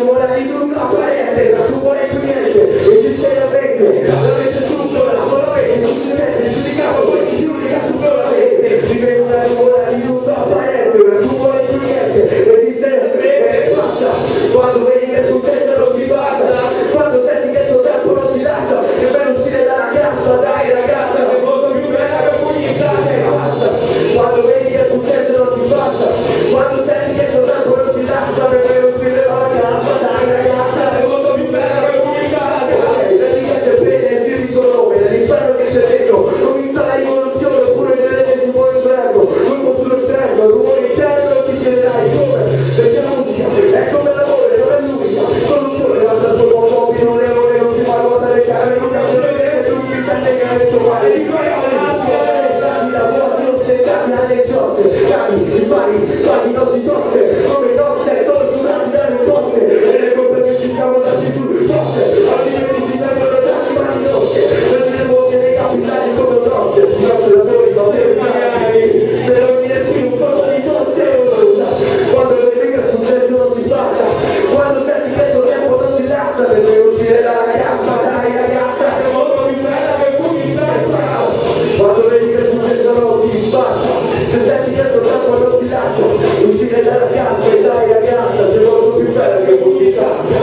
Thank you. cazzo, uscire dalla piazza e dai ragazza, sei molto più bella che un chissà.